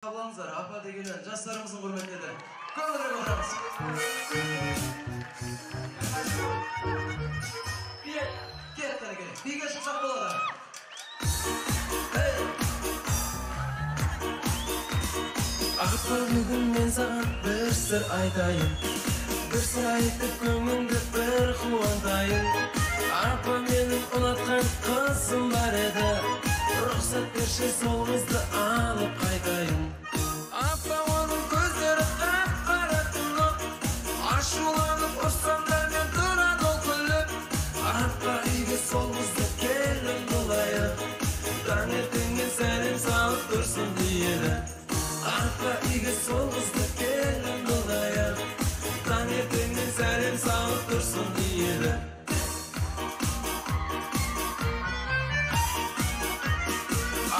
Ablamızlar, apa degenen жастарымыздың құрметтеді. Көңілдірек отырамыз. Кет, кет тәрі керек. Биге шықсақ болады. Апа бүгін мен саған бір сыр айтайын бір сыр айтып көңіліңді бір қуантайын апа менің ұнатқан қызым бар еді рұқсат берші сол таңертеңмен сәлем салып тұрсын дейді апа үйге сол қызды келін қылайық таңертеңмен сәлем салып тұрсын дейді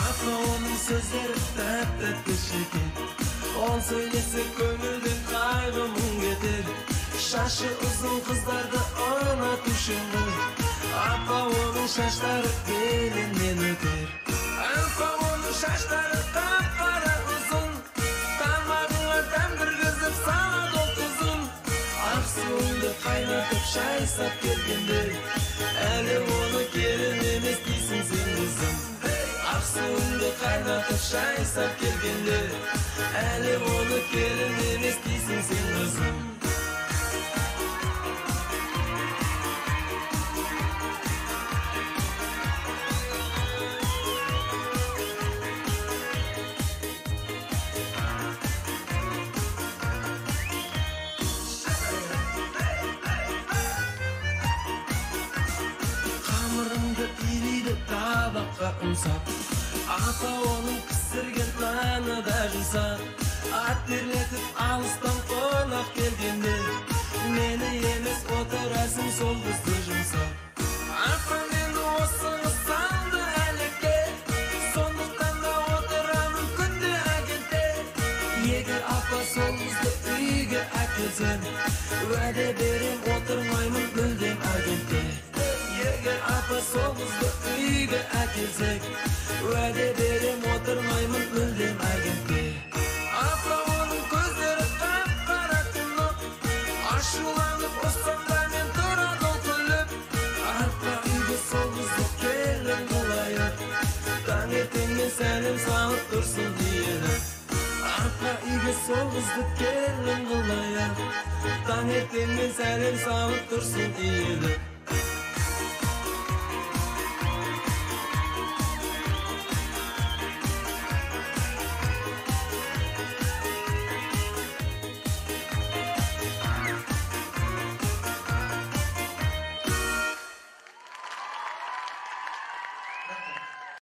апа оның сөздері тәп тәтті ол сөйлесе көңілден қайғы мұң кетер шашы ұзын қыздарды ұнатушы апа оның шаштары белінен шайсап келгенде әлі оны келін емес дейсің сен қызым ақ суыңды қайнатып шайсап келгенде әлі оны келін емес дейсің сен қызым табаққа ұнсап апа оның пісірген наны да жұмсақ аттерлетіп алыстан қонақ келгенде мені емес отырасың сол қызды жұмсап апа мені осы қыз салды әлекке сондықтан да отырамын күнде агентте егер апа сол қызды үйге әкелсем уәде берем отырмаймын мүлдем агентте егер апа сол қызды үйге әкелсек уәде берем отырмаймын мүлдем агентте апа оның көздері қап қара тұнық ашуланып ұрсам мен тұрады ол күліп апа үйге сол қызды келін қылайық таңертеңмен сәлем салып тұрсын дейді апа үйге сол қызды келін қылайық таңертеңмен сәлем салып тұрсын дейді